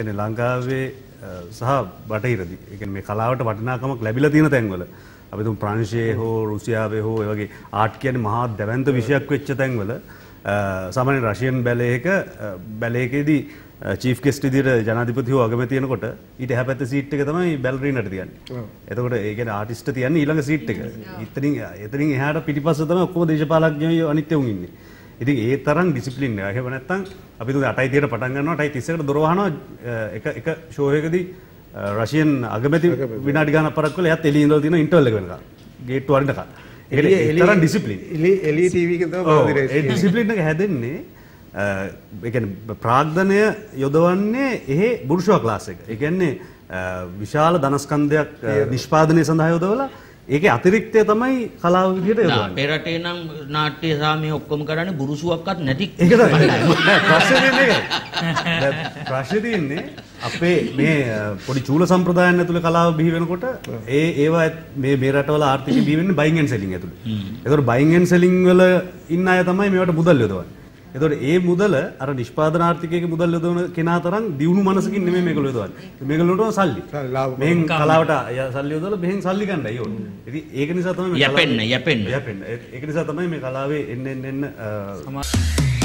එන ලංකාවේ සහ බටහිරදි. එක මේ කලාවට වටිනාකමක් ලැබිල තියෙන තැන්වල. අපිතුම් ප්‍රංශයේ හෝ රුසියාවේ හෝ වගේ ආට් කියන මහා දැවන්ත විෂයක් වෙච්ච තැන්වල. සාමාන්‍ය රශයන් බැලයක බැලේකෙදී චීෆ් කෙස්ට දිර ජනාධිපති හෝ අගම තියනකොට ඊට හැපැත සිට් එක තමයි බැල්රීනට තියන්නේ. එතකොට ඒකන ආටිස්ට තියන්න ඊළඟ සිට් එක. ඉතරින් එතරින් එහට පිටිපස්ස තම ඔක්කෝ දේශපාලක්ඥය අනිත්‍යවුන් ඉන්නේ ඉතින් ඒ තරම් ඩිසිපලින් එහෙම නැත්තම් අපි අටයි තියට පටන් ගන්නවා අටයි තිස්සකට දොරවහන එක එක ෂෝයකදී රශයන් අගමැති විනාඩි ගාන පරක්වල එයත් එළි ඉඳලා එක වෙනකම්. ගේට්ටු වරින්ටක ඒ තරම් ඩිසිප්ලින් එලි එලි ඩිසිප්ලින් එක හැදෙන්නේ කියන්නේ ප්‍රාග්ධනය යොදවන්නේ එහෙ බුරුෂුව ක්ලාස් එක. ඒ කියන්නේ විශාල ධනස්කන්ධයක් නිෂ්පාදනය සඳහා යොදවලා ඒකේ අතිරික්තය තමයි කලාව විදිහට යොදවන්නේ. අපේ රටේ නම් නාට්‍ය සාමය ඔක්කොම කරන්නේ බුරුසුවක්වත් නැති. ඒක තමයි. ප්‍රශ්නේ තියෙන්නේ ඒක. ප්‍රශ්නේ තියෙන්නේ අපේ මේ පොඩි චූල සම්ප්‍රදායන් ඇතුළේ කලාව බිහි වෙනකොට ඒ ඒවා මේ මේ රටවල ආර්ථිකය බිහි වෙන්නේ බයින් ඇන්ඩ් සෙලින් ඇතුළේ. ඒතකොට බයින් ඇන්ඩ් සෙලින් වල ඉන්න අය තමයි මේවට මුදල් යොදවන්නේ. එතකොට ඒ මුදල අර නිෂ්පාදන ආර්ථිකයක මුදල් යොදවන කෙනා තරම් දියුණු මනසකින් නෙමෙයි මේගොල්ලෝ යොදවන්නේ. මේගොල්ලෝට සල්ලි. මෙහෙන් කලාවට සල්ලි යොදවලා මෙහෙන් සල්ලි ගන්නයි ඕන. ඉතින් ඒක නිසා තමයි යැපෙන්න යැපෙන්න. යැපෙන්න. ඒක නිසා තමයි මේ කලාවේ එන්න එන්න එන්න